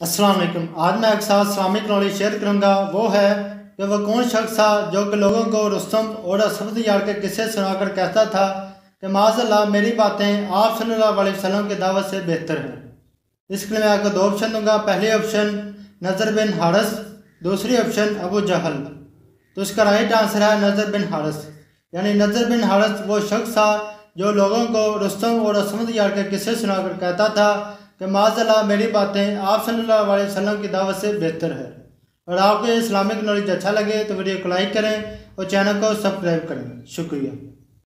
वालेकुम आज मैं एक साथ इस्लामिक नॉलेज शेयर करूँगा। वो है, कि वह कौन शख्स था जो कि लोगों को रुस्तम और असफद यार के किस्से सुनाकर कहता था कि माजल्ला मेरी बातें आप सल्लल्लाहु अलैहि वसल्लम की दावत से बेहतर हैं। इसके लिए मैं आपको दो ऑप्शन दूँगा। पहले ऑप्शन, नज़र बिन हारस। दूसरी ऑप्शन, अबू जहल। तो इसका राइट आंसर है नज़र बिन हारस। यानी नज़र बिन हारस वो शख्स था जो लोगों को रुस्तम और असमद यार के किस्से सुनाकर कहता था कि माजल्ला मेरी बातें आप सल्लल्लाहु अलैहि वसल्लम की दावत से बेहतर है। और आपको इस्लामिक नॉलेज अच्छा लगे तो वीडियो को लाइक करें और चैनल को सब्सक्राइब करें। शुक्रिया।